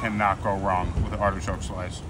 cannot go wrong with an artichoke slice.